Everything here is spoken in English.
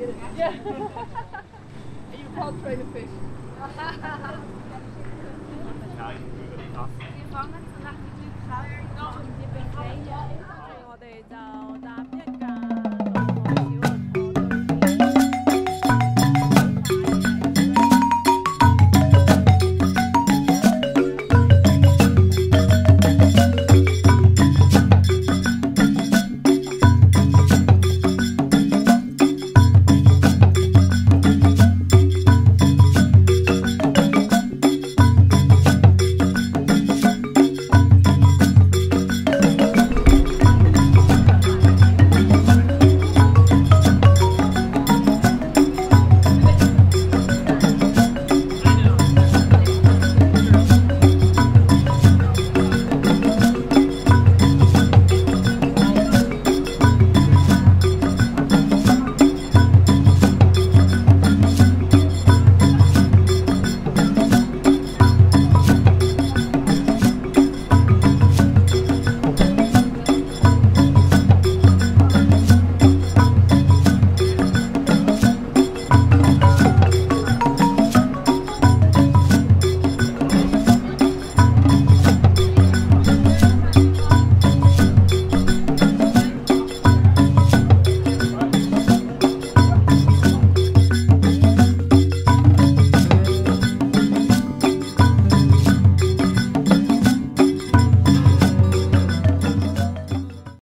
Yeah, and you can't train a fish.